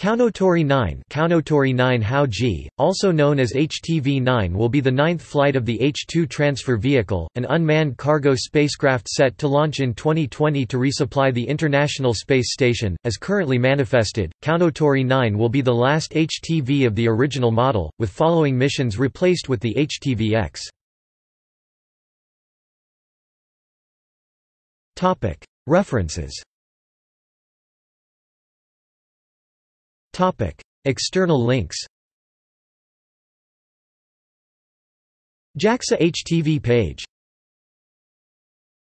Kounotori 9 Kounotori 9 Hao-G, also known as HTV-9 will be the ninth flight of the H-2 transfer vehicle, an unmanned cargo spacecraft set to launch in 2020 to resupply the International Space Station. As currently manifested, Kounotori 9 will be the last HTV of the original model, with following missions replaced with the HTV-X. References External links JAXA HTV page